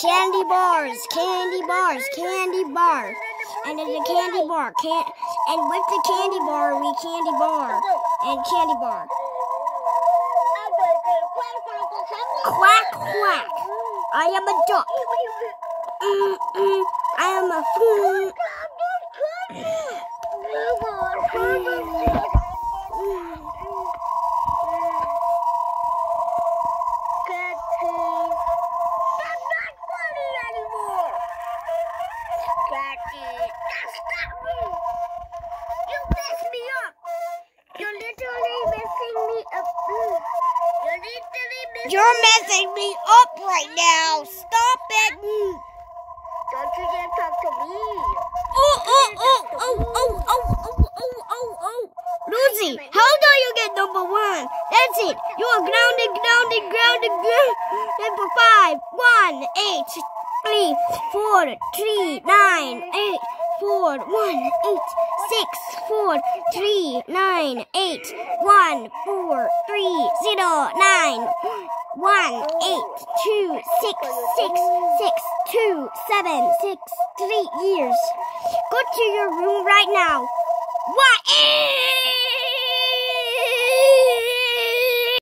Candy bars, candy bars, candy bar. And there's a candy bar. Can and with the candy bar, we candy bar. And candy bar. Quack, quack. I am a duck. Mm, mm, I am a fool. You're not funny anymore. You're messing me up right now. Stop it. Don't you dare talk to me. Oh, oh, oh, oh, oh, oh, oh, oh, oh, oh. Lucy, how do you get number one? That's it. You are grounded, grounded, grounded, grounded. Number five, one, eight, three, four, three, nine, eight, four, one, eight, six, four, three, nine, eight, one, four, three, zero, nine, one, eight, two, six, six, six, two, seven, six, three years. Go to your room right now. What?